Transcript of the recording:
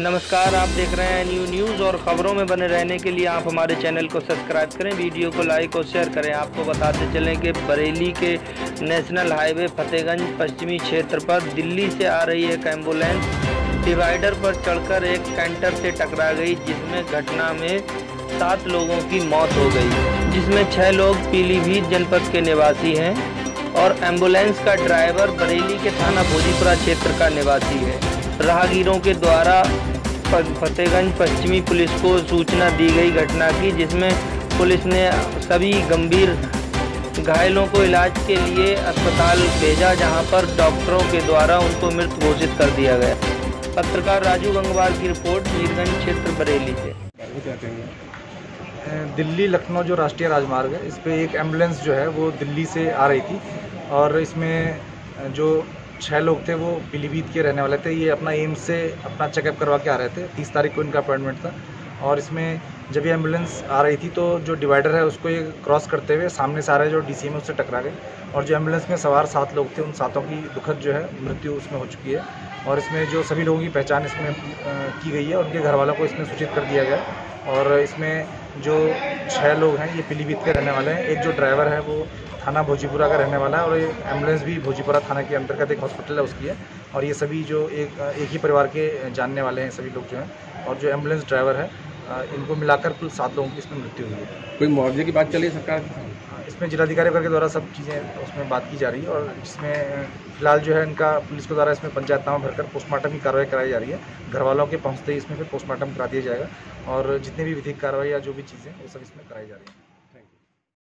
नमस्कार, आप देख रहे हैं न्यू न्यूज़ और ख़बरों में बने रहने के लिए आप हमारे चैनल को सब्सक्राइब करें, वीडियो को लाइक और शेयर करें। आपको बताते चलें कि बरेली के नेशनल हाईवे फतेहगंज पश्चिमी क्षेत्र पर दिल्ली से आ रही एक एंबुलेंस डिवाइडर पर चढ़कर एक कैंटर से टकरा गई, जिसमें घटना में सात लोगों की मौत हो गई। जिसमें छः लोग पीलीभीत जनपद के निवासी हैं और एंबुलेंस का ड्राइवर बरेली के थाना भोजीपुरा क्षेत्र का निवासी है। राहगीरों के द्वारा फतेहगंज पश्चिमी पुलिस को सूचना दी गई घटना की, जिसमें पुलिस ने सभी गंभीर घायलों को इलाज के लिए अस्पताल भेजा, जहाँ पर डॉक्टरों के द्वारा उनको मृत घोषित कर दिया गया। पत्रकार राजू गंगवार की रिपोर्ट, मीरगंज क्षेत्र बरेली से। दिल्ली लखनऊ जो राष्ट्रीय राजमार्ग है, इस पर एक एंबुलेंस जो है, वो दिल्ली से आ रही थी। और इसमें जो छः लोग थे, वो पीलीभीत के रहने वाले थे। ये अपना एम्स से अपना चेकअप करवा के आ रहे थे। तीस तारीख को इनका अपॉइंटमेंट था। और इसमें जब ये एंबुलेंस आ रही थी तो जो डिवाइडर है, उसको ये क्रॉस करते हुए सामने से आ रहे जो डी सी उससे टकरा गए। और जो एंबुलेंस में सवार सात लोग थे, उन सातों की दुखद जो है, मृत्यु उसमें हो चुकी है। और इसमें जो सभी लोगों की पहचान इसमें की गई है। उनके घर वालों को इसमें सूचित कर दिया गया और इसमें जो छः लोग हैं, ये पीलीभीत के रहने वाले हैं। एक जो ड्राइवर है, वो थाना भोजीपुरा का रहने वाला है और ये एंबुलेंस भी भोजीपुरा थाना के अंतर्गत एक हॉस्पिटल है उसकी है। और ये सभी जो एक एक ही परिवार के जानने वाले हैं, सभी लोग जो हैं। और जो एंबुलेंस ड्राइवर है इनको मिलाकर कुल सात लोगों की इसमें मृत्यु हुई है। कोई मुआवजे की बात चलिए सरकार इसमें जिलाधिकारी वर्ग के द्वारा सब चीज़ें उसमें बात की जा रही है और इसमें फ़िलहाल जो है इनका पुलिस के द्वारा इसमें पंचायतनामा भरकर पोस्टमार्टम की कार्रवाई कराई जा रही है। घर वालों के पहुँचते ही इसमें फिर पोस्टमार्टम करा दिया जाएगा और जितनी भी विधिक कार्रवाई या जो भी चीज़ें वो सब इसमें कराई जा रही है।